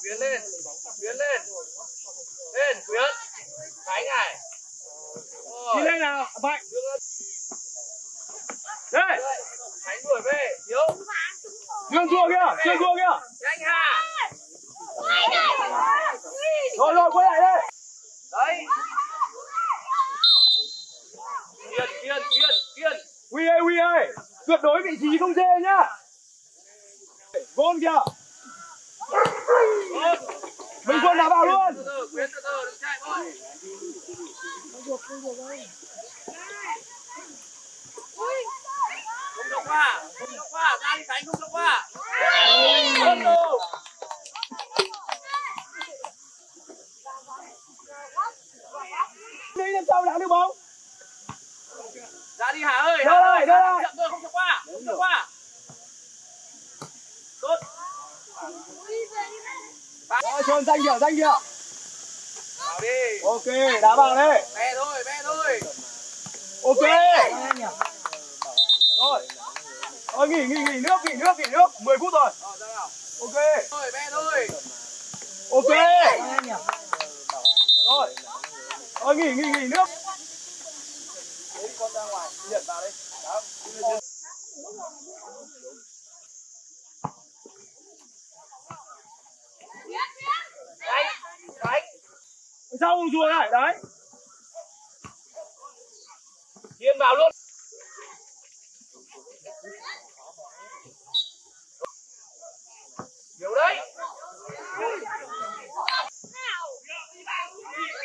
Quyến lên. Quyến lên. Lên Quyến. Khánh này. Đi lên nào, Mạnh. Đây, Khánh đuổi về. Hiếu. Dương thua kia, Dương thua kia. Nhanh Hà Rồi rồi, quay lại đây. đấy. Kiên Kiên Kiên Kiên. Huy ơi, Huy ơi, tuyệt đối vị trí không chê nhá. Gôn kìa. Bình Quân đá vào luôn. từ từ Quyến từ từ đừng chạy thôi không cho qua không qua ra đi Khánh không qua Tốt đồ Đi làm sao đá được bóng. ra đi Hà ơi Hà ơi chậm thôi không cho qua không cho qua tốt Rồi, Sơn danh kìa, danh kìa. vào đi Ok, đá vào đây. bé thôi bé thôi Ok. Rồi. Rồi nghỉ nghỉ nghỉ nước, nghỉ nước, nghỉ nước. 10 phút rồi. Ờ, Ok. thôi bé thôi Ok. Rồi. Rồi nghỉ nghỉ nghỉ nước. Đấy, con ra ngoài, nhận vào đây. Đó. Đánh sau không rùa lại đấy? Kiên vào luôn Hiểu đấy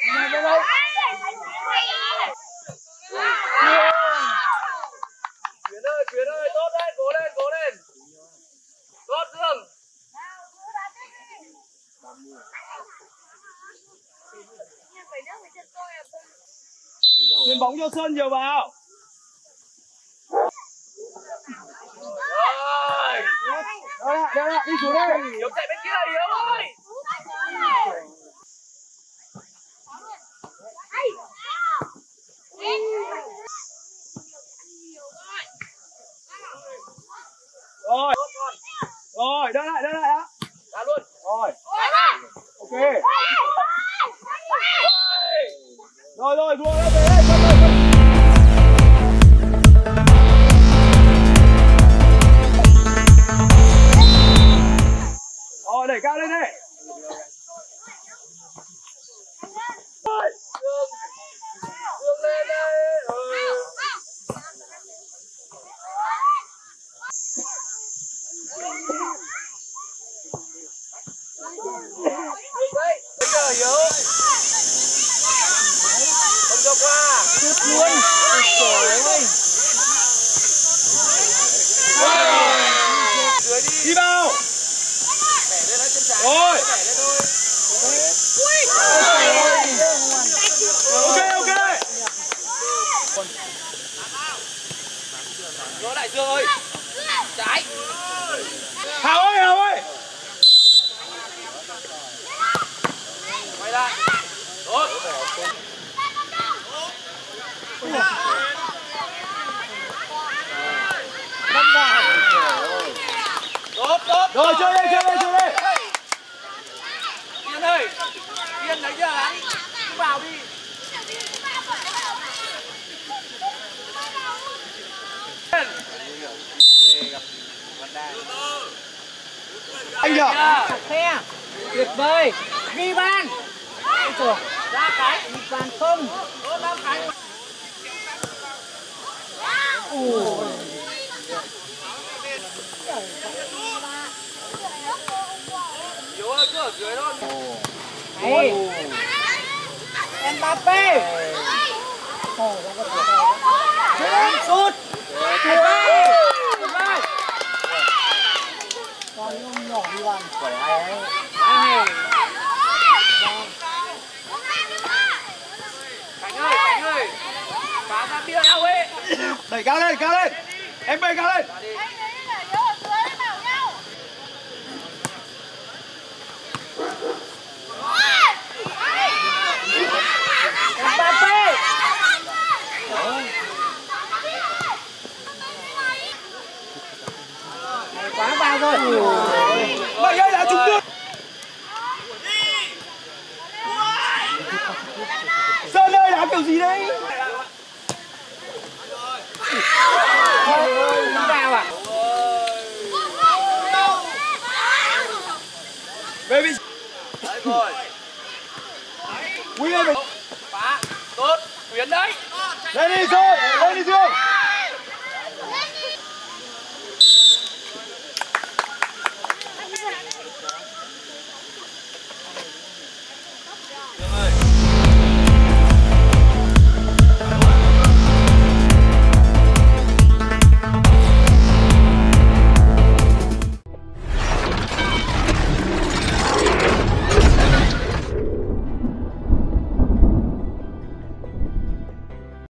Nhìn vào đây. Quyến ơi Quyến ơi tốt đấy cố lên cố lên Tốt Dương Chuyền bóng cho Sơn nhiều vào. Rồi Đây lại, đây lại, đi xuống đây. Hiếu chạy bên kia Hiếu ơi Rồi, rồi, đỡ lại, đỡ lại đã. Luôn Rồi, ok. Rồi, rồi, rùa đã về đây. Rồi, đẩy cao lên đây. Yo, Dương lên đây ừ. Dương đấy Bây giờ Hiếu Không cho qua Luôn. Trời ơi. Đi vào. Bẻ Rồi. Ok, ok. Nhớ đại Dương ơi Trái Hào ơi, Hào ơi. Quay lại Tốt Tốt tốt rồi, chơi đây, chơi đây, chơi đây. Kiên ơi Kiên lấy chưa hắn Cứ vào đi. Anh nhỉ? Khe. Tuyệt vời. Ghi bàn Ôi trời, Ra cái. Ghi bàn không. Lắm cái. Hiếu ơi cứ ở dưới thôi. Sút. vời con ông nhỏ đi bàn Khánh ơi Khánh ơi. Phá ra bia nhau ấy. Đẩy cao lên, cao lên. Em bê cao lên. Ra đi Mbappe kiểu gì đây vào à baby đấy rồi Huy ơi phá tốt tuyến đấy. Lên đi rồi lên đi dương